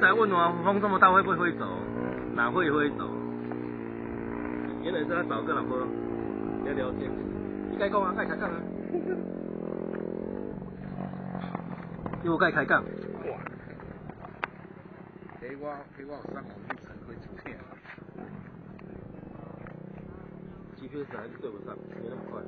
来问我，风这么大会不会飞走？哪会飞走？原来是他找个老婆聊聊天。你该讲啊，该开杠啊。又该开杠。哇！给我给我上网去才会出现。GPS 还是对不上，没那么。快，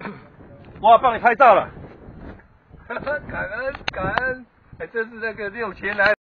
我要帮你拍照了，感恩感恩，哎，这是那个六千来。